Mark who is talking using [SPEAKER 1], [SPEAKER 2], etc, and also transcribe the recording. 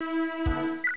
[SPEAKER 1] Música